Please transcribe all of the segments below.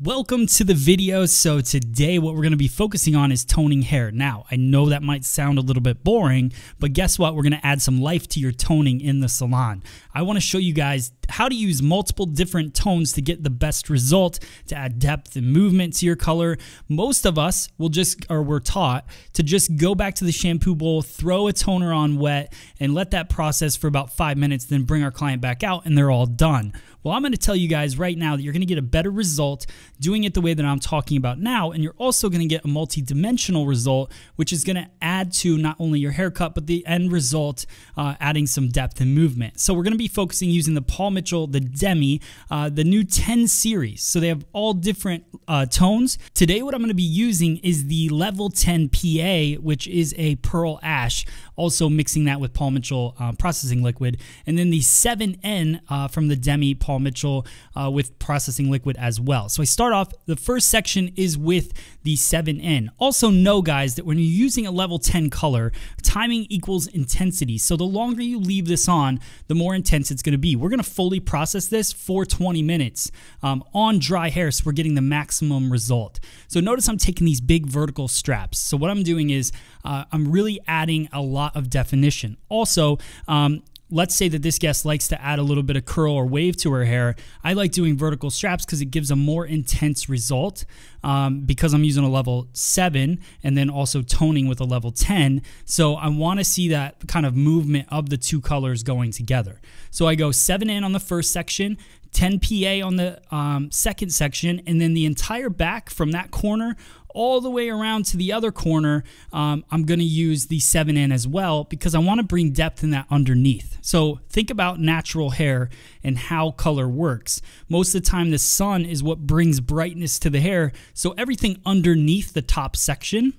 Welcome to the video. So today what we're going to be focusing on is toning hair. Now, I know that might sound a little bit boring, but guess what? We're going to add some life to your toning in the salon. I want to show you guys how to use multiple different tones to get the best result, to add depth and movement to your color. Most of us will just, or we're taught to just go back to the shampoo bowl, throw a toner on wet, and let that process for about five minutes, then bring our client back out and they're all done. Well, I'm going to tell you guys right now that you're going to get a better result doing it the way that I'm talking about now, and you're also going to get a multi-dimensional result, which is going to add to not only your haircut, but the end result, uh, adding some depth and movement. So we're going to be focusing using the Paul Mitchell, the Demi, uh, the new 10 series. So they have all different uh, tones. Today, what I'm going to be using is the Level 10 PA, which is a pearl ash, also mixing that with Paul Mitchell uh, processing liquid, and then the 7N uh, from the Demi Paul Mitchell uh, with processing liquid as well. So I start off, the first section is with the 7N. Also know, guys, that when you're using a level 10 color, timing equals intensity. So the longer you leave this on, the more intense it's going to be. We're going to fully process this for 20 minutes um, on dry hair, so we're getting the maximum result. So notice I'm taking these big vertical straps. So what I'm doing is uh, I'm really adding a lot of definition. Also, um, let's say that this guest likes to add a little bit of curl or wave to her hair. I like doing vertical straps because it gives a more intense result um, because I'm using a level 7 and then also toning with a level 10. So I want to see that kind of movement of the two colors going together. So I go 7N on the first section, 10 PA on the um, second section, and then the entire back from that corner all the way around to the other corner, um, I'm going to use the 7N as well because I want to bring depth in that underneath. So think about natural hair and how color works. Most of the time, the sun is what brings brightness to the hair. So everything underneath the top section,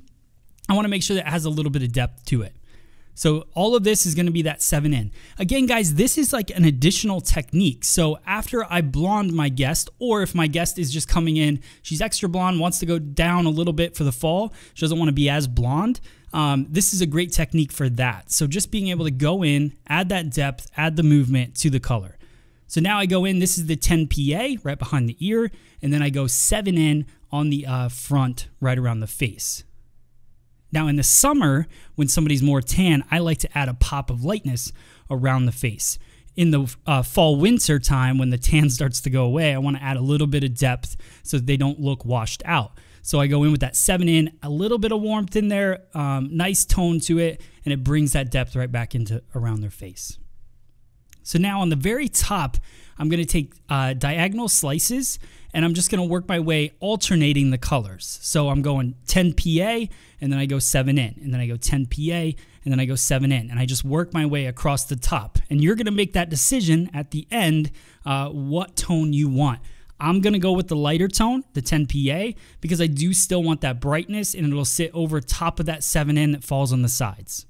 I want to make sure that has a little bit of depth to it. So all of this is going to be that 7N. Again, guys, this is like an additional technique. So after I blonde my guest, or if my guest is just coming in, she's extra blonde, wants to go down a little bit for the fall, she doesn't want to be as blonde, um, this is a great technique for that. So just being able to go in, add that depth, add the movement to the color. So now I go in, this is the 10 PA right behind the ear, and then I go 7N on the uh, front right around the face. Now, in the summer, when somebody's more tan, I like to add a pop of lightness around the face. In the uh, fall winter time, when the tan starts to go away, I want to add a little bit of depth so they don't look washed out. So I go in with that 7N, a little bit of warmth in there, um, nice tone to it, and it brings that depth right back into around their face. So now on the very top, I'm going to take uh, diagonal slices and I'm just going to work my way alternating the colors. So I'm going 10 PA and then I go 7N and then I go 10 PA and then I go 7N and I just work my way across the top. And you're going to make that decision at the end uh, what tone you want. I'm going to go with the lighter tone, the 10 PA, because I do still want that brightness and it'll sit over top of that 7N that falls on the sides.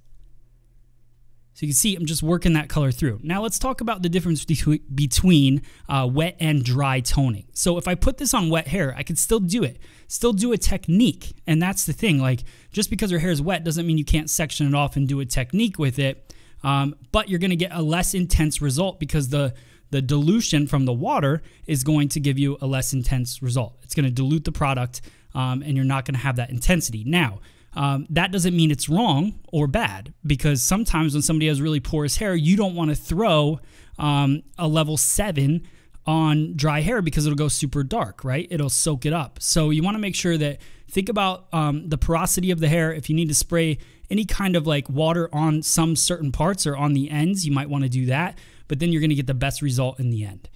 So you can see I'm just working that color through. Now let's talk about the difference between uh, wet and dry toning. So if I put this on wet hair, I could still do it, still do a technique. And that's the thing, like just because your hair is wet doesn't mean you can't section it off and do a technique with it. Um, but you're gonna get a less intense result because the the dilution from the water is going to give you a less intense result. It's going to dilute the product um, and you're not going to have that intensity. Now, um, that doesn't mean it's wrong or bad because sometimes when somebody has really porous hair, you don't want to throw um, a level seven on dry hair because it'll go super dark, right? It'll soak it up. So you want to make sure that think about um, the porosity of the hair. If you need to spray any kind of like water on some certain parts or on the ends, you might want to do that. But then you're going to get the best result in the end.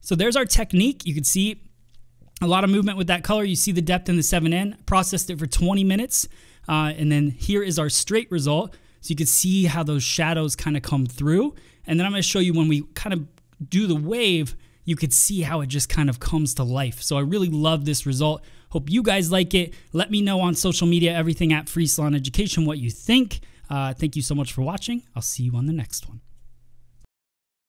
So there's our technique. You can see a lot of movement with that color. You see the depth in the 7N. Processed it for 20 minutes. Uh, and then here is our straight result. So you can see how those shadows kind of come through. And then I'm going to show you when we kind of do the wave, you could see how it just kind of comes to life. So I really love this result. Hope you guys like it. Let me know on social media, everything at Free Salon Education, what you think. Uh, thank you so much for watching. I'll see you on the next one.